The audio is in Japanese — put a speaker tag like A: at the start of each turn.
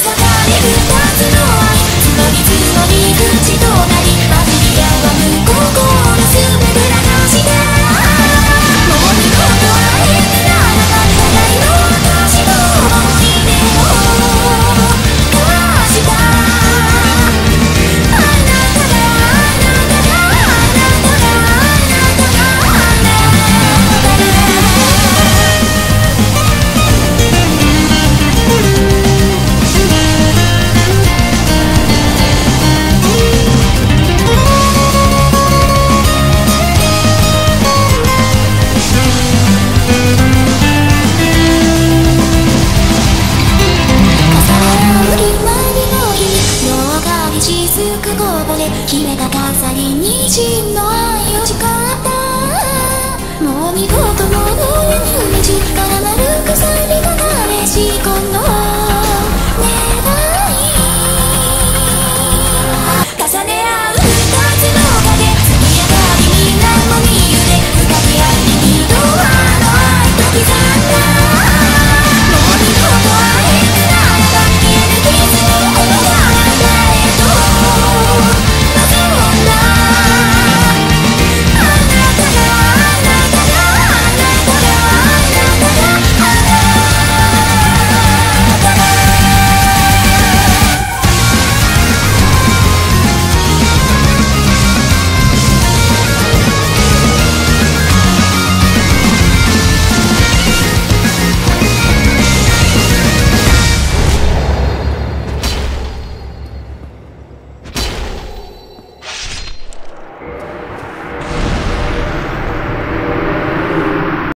A: 密かつのりつみのみ口となが飾り虹の